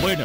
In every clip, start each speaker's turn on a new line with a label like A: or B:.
A: Bueno.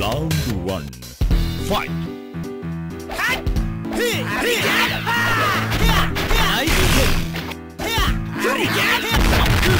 A: Round one. Fight! Arigat! Arigat! Arigat!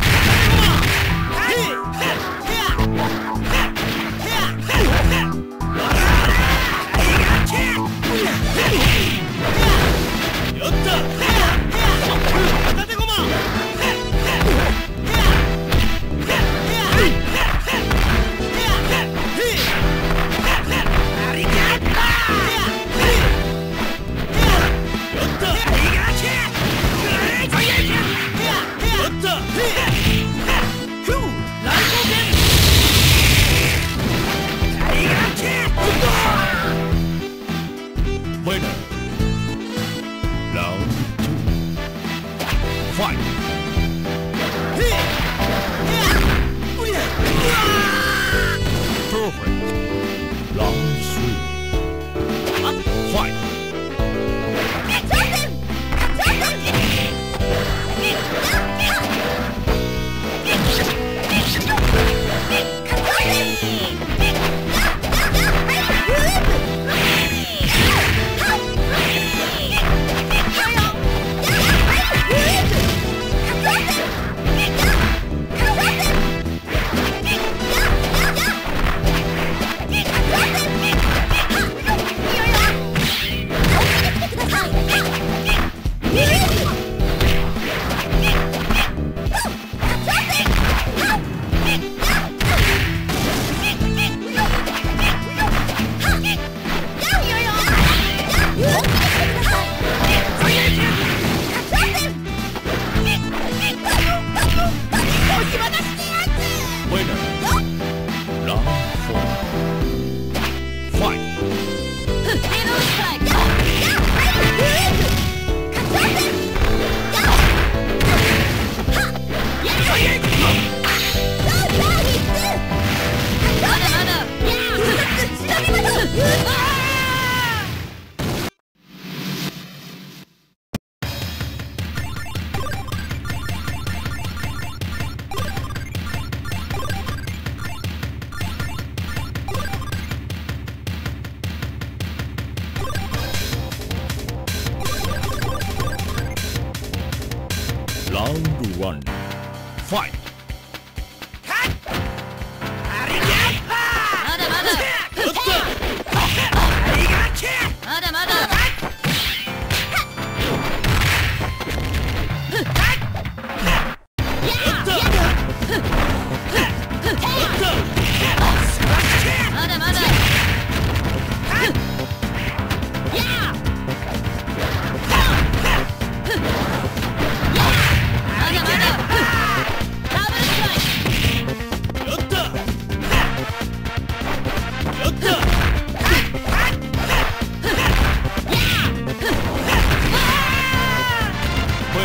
A: Fight!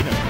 A: winner.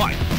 A: fight!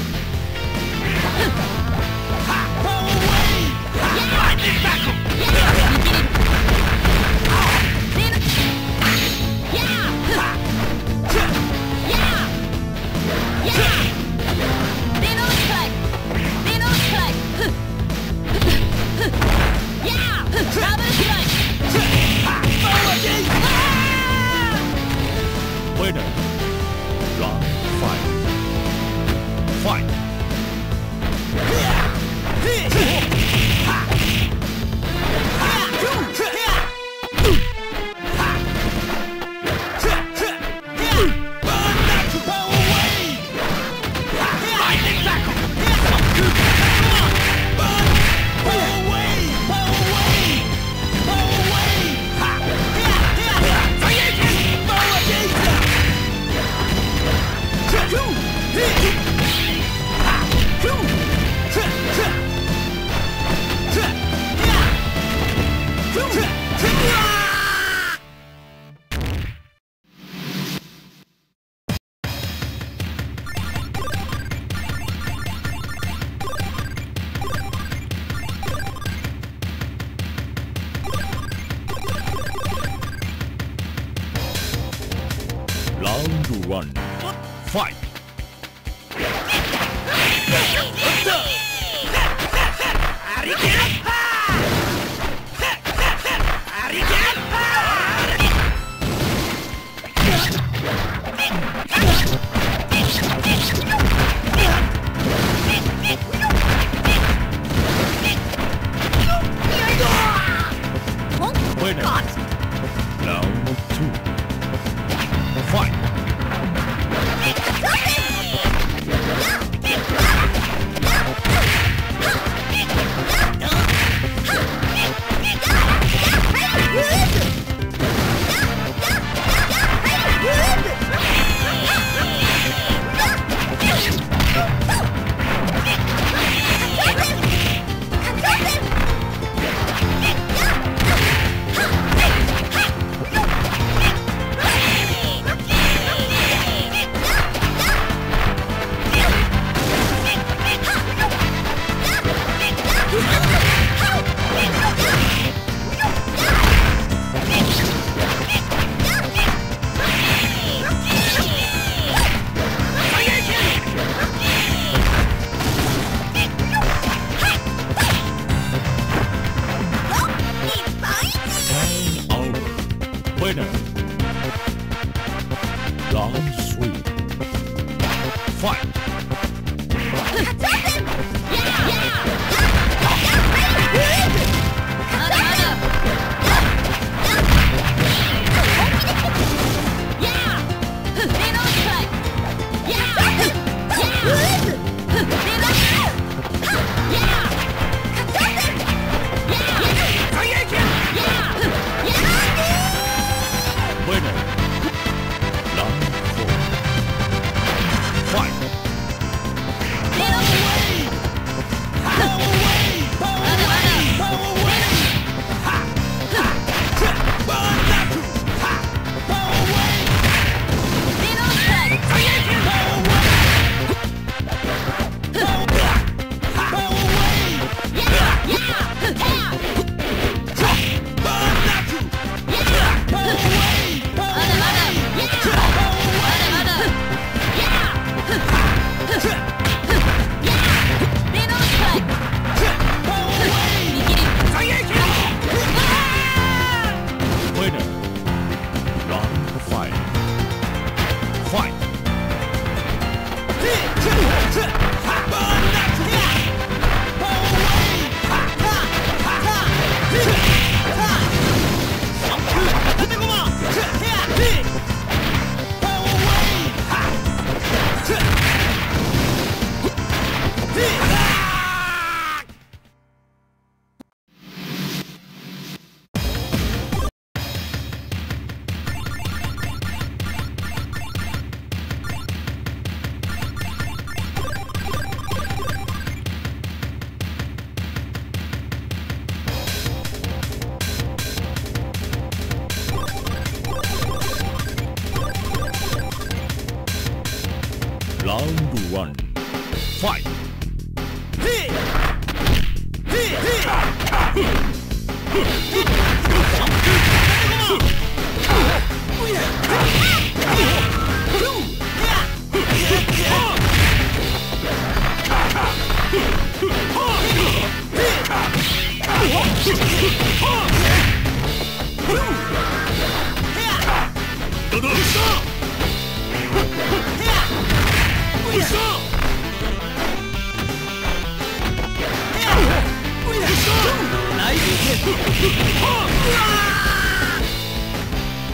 A: どど
B: うした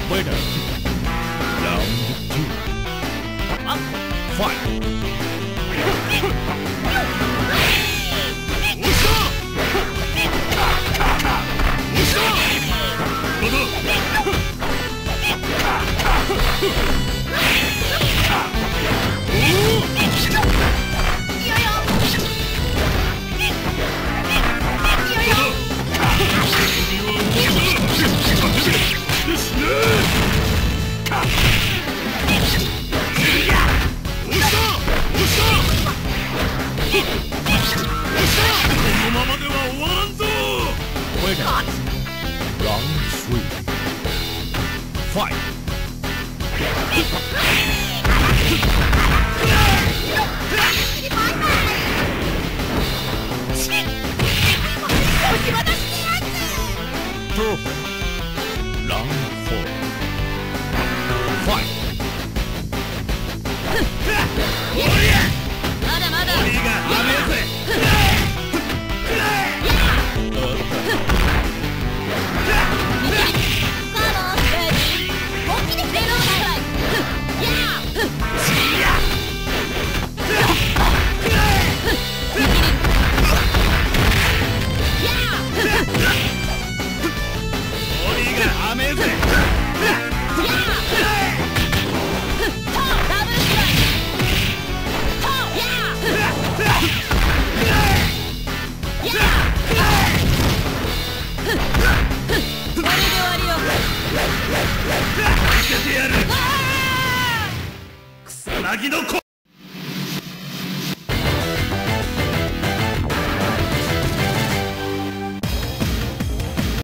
A: Winner. Fight.